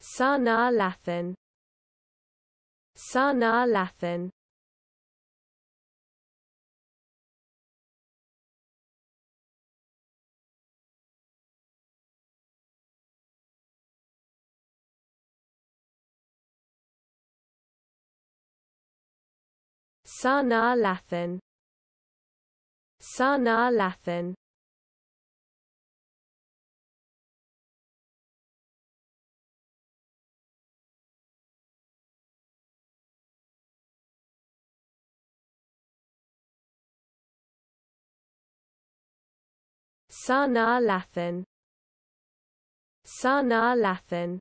Sana Lathan Sana Lathan Sana Lathan Sana Lathan Sana Lathan. Sana Lathan